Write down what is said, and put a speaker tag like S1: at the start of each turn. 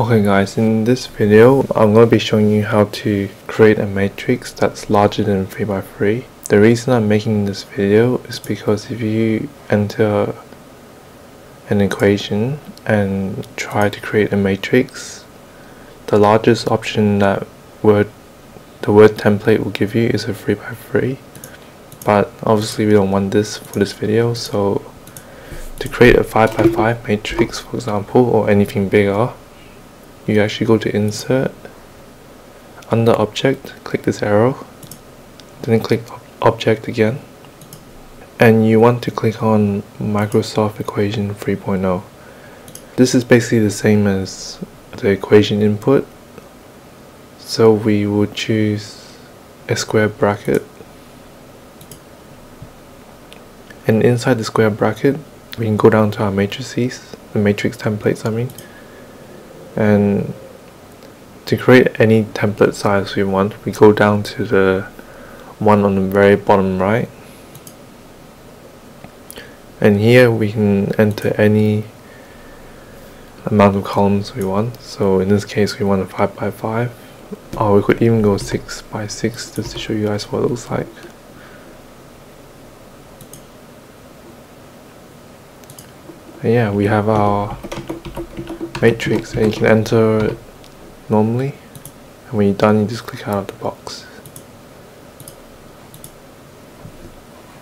S1: Okay guys, in this video I'm going to be showing you how to create a matrix that's larger than 3 by 3 The reason I'm making this video is because if you enter an equation and try to create a matrix the largest option that word the word template will give you is a 3 by 3 but obviously we don't want this for this video so to create a 5 by 5 matrix for example or anything bigger you actually go to insert under object click this arrow then click object again and you want to click on Microsoft equation 3.0 this is basically the same as the equation input. So we would choose a square bracket. And inside the square bracket we can go down to our matrices the matrix templates I mean and to create any template size we want we go down to the one on the very bottom right. And here we can enter any amount of columns we want. So in this case we want a 5 by 5 or we could even go 6 by 6 just to show you guys what it looks like. And yeah we have our matrix and you can enter it normally. And when you're done you just click out of the box